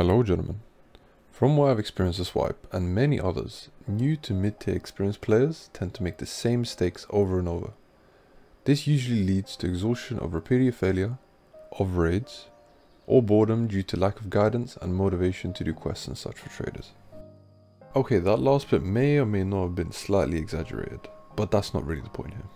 Hello gentlemen. From what I've experienced this wipe and many others, new to mid-tier experienced players tend to make the same mistakes over and over. This usually leads to exhaustion of repeated failure, of raids, or boredom due to lack of guidance and motivation to do quests and such for traders. Okay, that last bit may or may not have been slightly exaggerated, but that's not really the point here.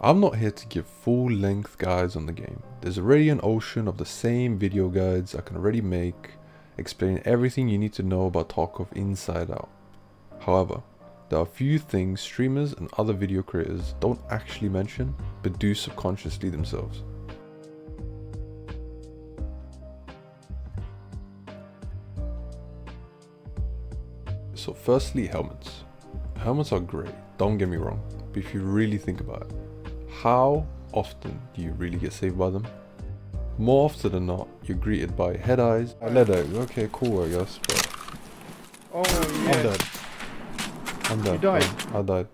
I'm not here to give full length guides on the game. There's already an ocean of the same video guides I can already make, explaining everything you need to know about Tarkov inside out. However, there are a few things streamers and other video creators don't actually mention, but do subconsciously themselves. So firstly, helmets. Helmets are great, don't get me wrong, but if you really think about it, how often do you really get saved by them? More often than not, you're greeted by head eyes. I let out. Okay, cool, I guess, but Oh, I'm yeah. dead. I'm dead. You died? I died.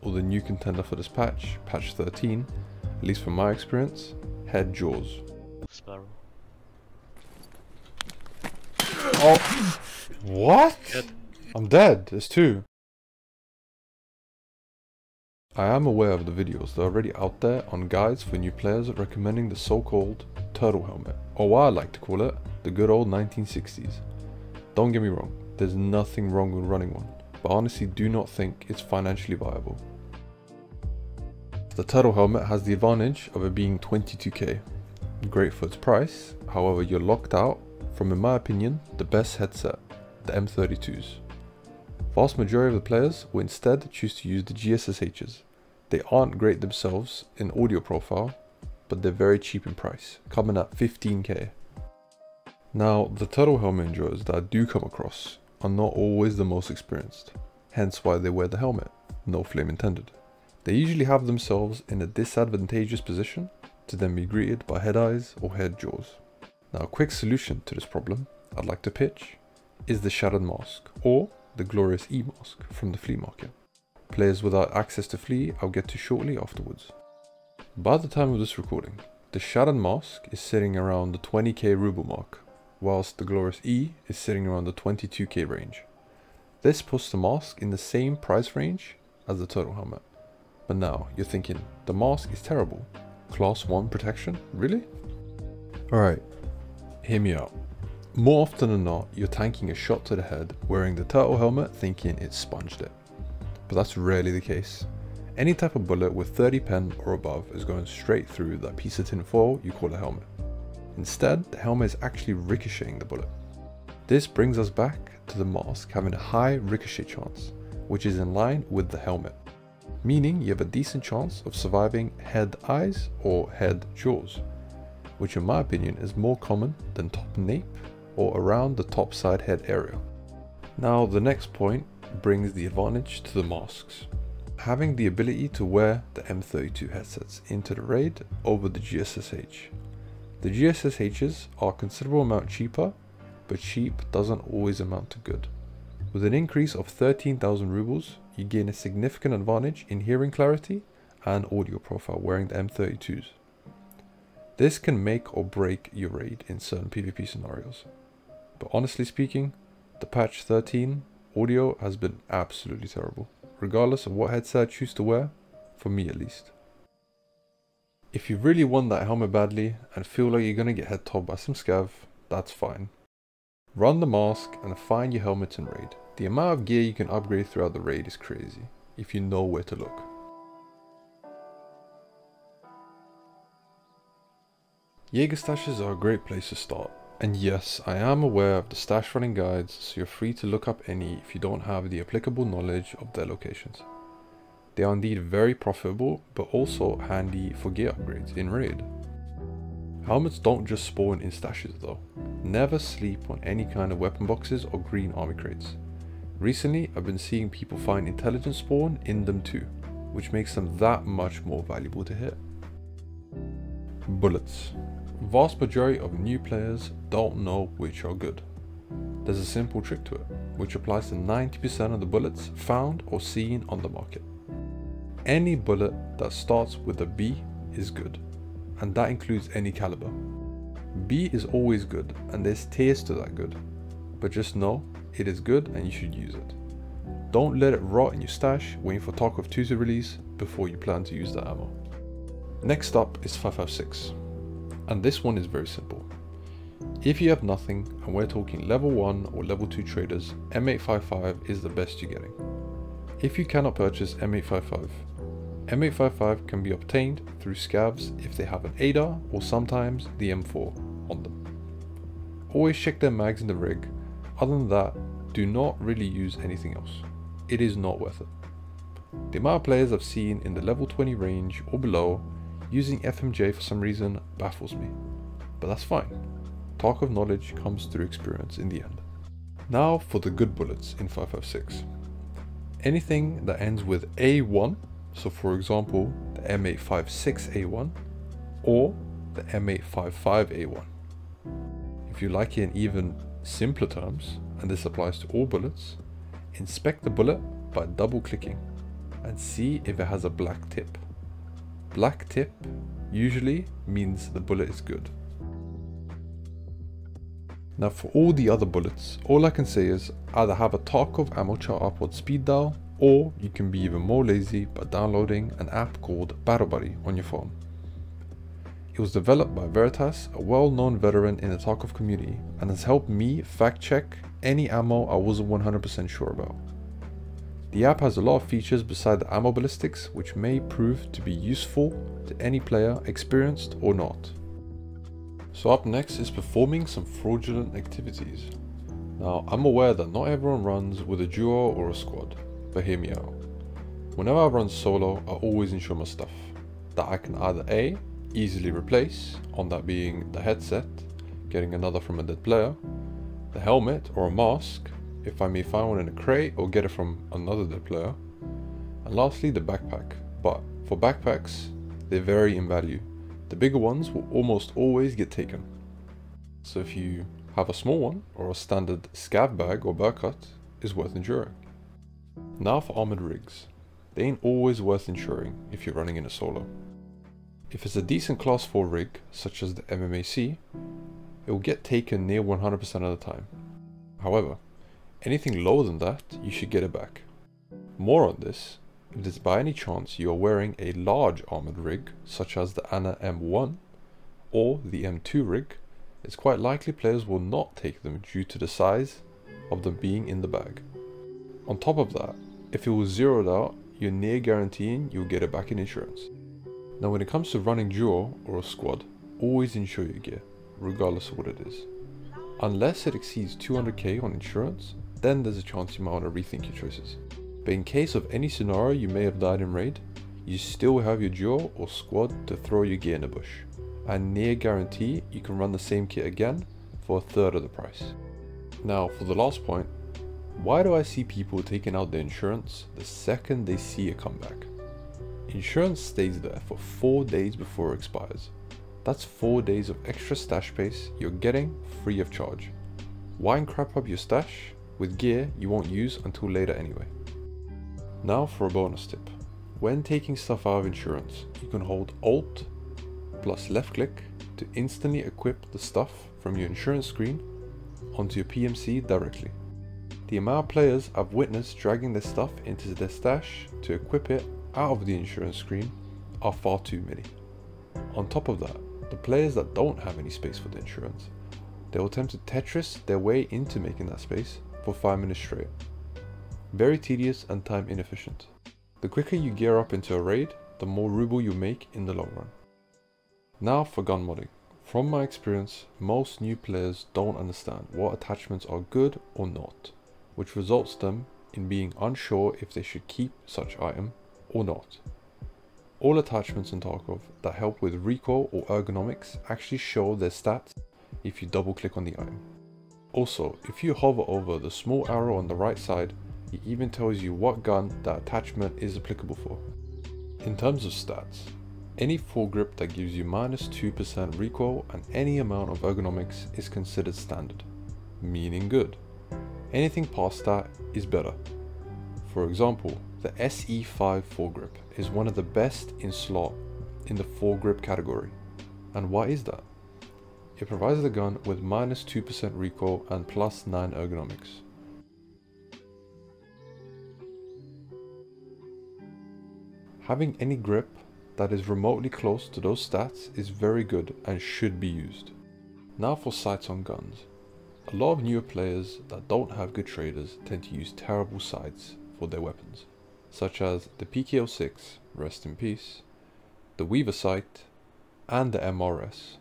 Or the new contender for this patch, patch 13, at least from my experience, head jaws. Sparrow. Oh, what? Dead. I'm dead. There's two. I am aware of the videos that are already out there on guides for new players recommending the so-called turtle helmet, or what I like to call it, the good old 1960s. Don't get me wrong, there's nothing wrong with running one, but honestly do not think it's financially viable. The turtle helmet has the advantage of it being 22k. Great for its price, however you're locked out from in my opinion the best headset, the M32s. Vast majority of the players will instead choose to use the GSSHs. They aren't great themselves in audio profile, but they're very cheap in price, coming at 15k. Now, the turtle helmet enjoyers that I do come across are not always the most experienced, hence why they wear the helmet, no flame intended. They usually have themselves in a disadvantageous position to then be greeted by head eyes or head jaws. Now a quick solution to this problem I'd like to pitch is the Shattered Mask or the Glorious E Mask from the flea market. Players without access to flea I'll get to shortly afterwards. By the time of this recording, the Shattered Mask is sitting around the 20k ruble mark, whilst the Glorious E is sitting around the 22k range. This puts the mask in the same price range as the turtle helmet. But now you're thinking, the mask is terrible. Class 1 protection? Really? Alright, hear me out. More often than not, you're tanking a shot to the head wearing the turtle helmet thinking it sponged it. But that's rarely the case. Any type of bullet with 30 pen or above is going straight through that piece of tin foil you call a helmet. Instead, the helmet is actually ricocheting the bullet. This brings us back to the mask having a high ricochet chance, which is in line with the helmet, meaning you have a decent chance of surviving head eyes or head jaws, which in my opinion is more common than top nape or around the top side head area. Now the next point brings the advantage to the masks. Having the ability to wear the M32 headsets into the raid over the GSSH. The GSSHs are a considerable amount cheaper, but cheap doesn't always amount to good. With an increase of 13,000 rubles, you gain a significant advantage in hearing clarity and audio profile wearing the M32s. This can make or break your raid in certain PvP scenarios. But honestly speaking, the patch 13 audio has been absolutely terrible, regardless of what headset I choose to wear, for me at least. If you really want that helmet badly and feel like you're gonna get head topped by some scav, that's fine. Run the mask and find your helmet in raid. The amount of gear you can upgrade throughout the raid is crazy, if you know where to look. Jaeger stashes are a great place to start. And yes, I am aware of the stash running guides, so you're free to look up any if you don't have the applicable knowledge of their locations. They are indeed very profitable, but also handy for gear upgrades in raid. Helmets don't just spawn in stashes though. Never sleep on any kind of weapon boxes or green army crates. Recently, I've been seeing people find intelligence spawn in them too, which makes them that much more valuable to hit. Bullets. Vast majority of new players don't know which are good. There's a simple trick to it, which applies to 90% of the bullets found or seen on the market. Any bullet that starts with a B is good, and that includes any caliber. B is always good, and there's tiers to that good, but just know it is good and you should use it. Don't let it rot in your stash waiting for Tarkov 2 to release before you plan to use the ammo. Next up is 556, and this one is very simple. If you have nothing, and we're talking level 1 or level 2 traders, M855 is the best you're getting. If you cannot purchase M855, M855 can be obtained through scavs if they have an ADAR or sometimes the M4 on them. Always check their mags in the rig, other than that, do not really use anything else. It is not worth it. The amount of players I've seen in the level 20 range or below using FMJ for some reason baffles me, but that's fine. Talk of knowledge comes through experience in the end. Now for the good bullets in 556. Anything that ends with A1 so for example, the M856A1 or the M855A1. If you like it in even simpler terms, and this applies to all bullets, inspect the bullet by double clicking and see if it has a black tip. Black tip usually means the bullet is good. Now for all the other bullets, all I can say is either have a Tarkov ammo chart upward speed dial or you can be even more lazy by downloading an app called BattleBuddy on your phone. It was developed by Veritas, a well-known veteran in the Tarkov community, and has helped me fact-check any ammo I wasn't 100% sure about. The app has a lot of features beside the ammo ballistics which may prove to be useful to any player, experienced or not. So up next is performing some fraudulent activities. Now I'm aware that not everyone runs with a duo or a squad, but hear me out. Whenever I run solo, I always ensure my stuff that I can either A, easily replace, on that being the headset, getting another from a dead player, the helmet or a mask, if I may find one in a crate or get it from another dead player, and lastly the backpack. But for backpacks, they vary in value. The bigger ones will almost always get taken. So if you have a small one or a standard scav bag or Berkut, is worth enduring. Now for armored rigs. They ain't always worth insuring if you're running in a solo. If it's a decent class 4 rig, such as the MMAC, it will get taken near 100% of the time. However, anything lower than that, you should get it back. More on this, if there's by any chance you are wearing a large armored rig, such as the Ana M1 or the M2 rig, it's quite likely players will not take them due to the size of them being in the bag. On top of that, if it was zeroed out, you're near guaranteeing you'll get it back in insurance. Now when it comes to running duo or a squad, always insure your gear, regardless of what it is. Unless it exceeds 200k on insurance, then there's a chance you might want to rethink your choices. But in case of any scenario you may have died in raid, you still have your duo or squad to throw your gear in the bush. And near guarantee you can run the same kit again for a third of the price. Now for the last point, why do I see people taking out their insurance the second they see a comeback? Insurance stays there for 4 days before it expires. That's 4 days of extra stash space you're getting free of charge. Why crap up your stash with gear you won't use until later anyway? Now for a bonus tip. When taking stuff out of insurance, you can hold Alt plus left click to instantly equip the stuff from your insurance screen onto your PMC directly. The amount of players I've witnessed dragging their stuff into their stash to equip it out of the insurance screen are far too many. On top of that, the players that don't have any space for the insurance, they will attempt to Tetris their way into making that space for 5 minutes straight. Very tedious and time inefficient. The quicker you gear up into a raid, the more ruble you make in the long run. Now for gun modding. From my experience, most new players don't understand what attachments are good or not which results them in being unsure if they should keep such item or not. All attachments in Tarkov that help with recoil or ergonomics actually show their stats if you double click on the item. Also, if you hover over the small arrow on the right side, it even tells you what gun that attachment is applicable for. In terms of stats, any foregrip that gives you minus 2% recoil and any amount of ergonomics is considered standard, meaning good. Anything past that is better. For example, the SE5 foregrip is one of the best in slot in the foregrip category. And why is that? It provides the gun with minus 2% recoil and plus 9 ergonomics. Having any grip that is remotely close to those stats is very good and should be used. Now for sights on guns. A lot of newer players that don't have good traders tend to use terrible sights for their weapons, such as the PK-06, rest in peace, the Weaver sight, and the MRS.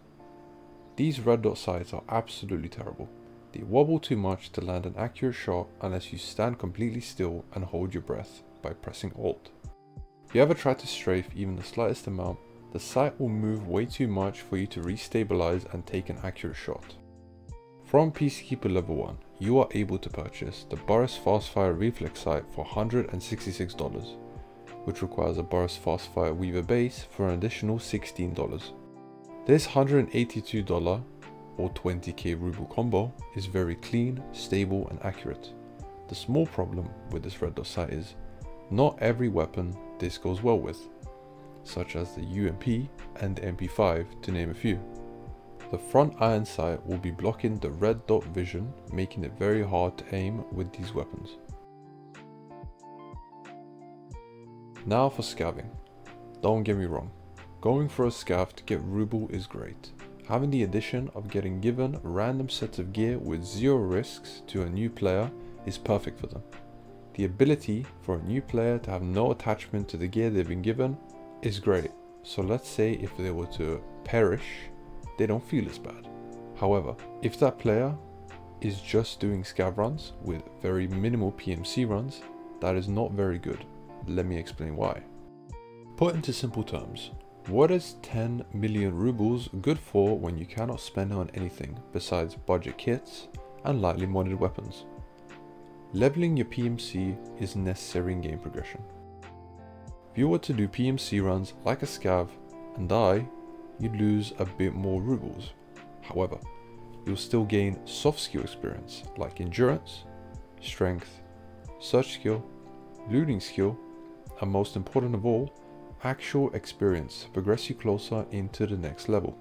These red dot sights are absolutely terrible. They wobble too much to land an accurate shot unless you stand completely still and hold your breath by pressing Alt. If you ever try to strafe even the slightest amount, the sight will move way too much for you to restabilize and take an accurate shot. From Peacekeeper level 1, you are able to purchase the Burris Fastfire Reflex Sight for $166, which requires a Burris Fastfire Weaver base for an additional $16. This $182 or 20k ruble combo is very clean, stable and accurate. The small problem with this red dot sight is, not every weapon this goes well with, such as the UMP and the MP5 to name a few. The front iron sight will be blocking the red dot vision, making it very hard to aim with these weapons. Now for scavving. Don't get me wrong, going for a scav to get ruble is great. Having the addition of getting given random sets of gear with zero risks to a new player is perfect for them. The ability for a new player to have no attachment to the gear they've been given is great. So let's say if they were to perish, they don't feel as bad. However, if that player is just doing scav runs with very minimal PMC runs, that is not very good. Let me explain why. Put into simple terms, what is 10 million rubles good for when you cannot spend on anything besides budget kits and lightly modded weapons? Leveling your PMC is necessary in game progression. If you were to do PMC runs like a scav and die, you'd lose a bit more rubles. However, you'll still gain soft skill experience like endurance, strength, search skill, looting skill, and most important of all, actual experience progress you closer into the next level.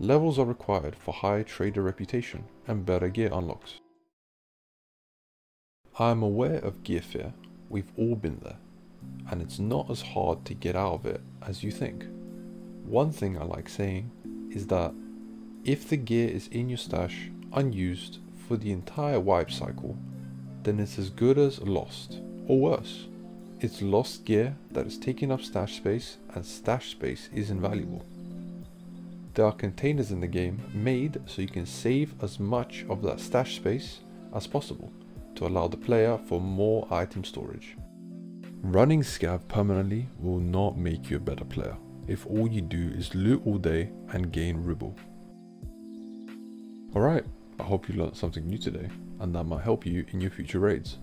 Levels are required for high trader reputation and better gear unlocks. I am aware of gear fear, we've all been there, and it's not as hard to get out of it as you think. One thing I like saying is that if the gear is in your stash unused for the entire wipe cycle, then it's as good as lost, or worse. It's lost gear that is taking up stash space and stash space is invaluable. There are containers in the game made so you can save as much of that stash space as possible to allow the player for more item storage. Running scav permanently will not make you a better player if all you do is loot all day and gain ruble. Alright, I hope you learned something new today and that might help you in your future raids.